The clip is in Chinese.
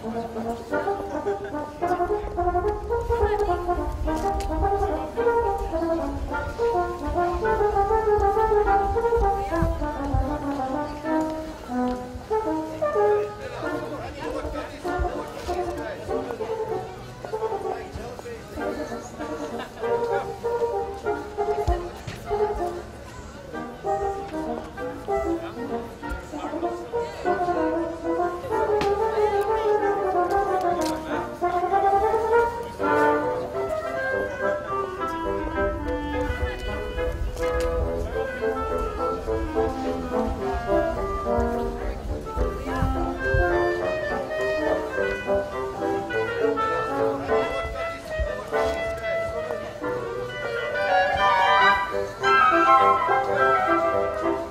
cosas thank you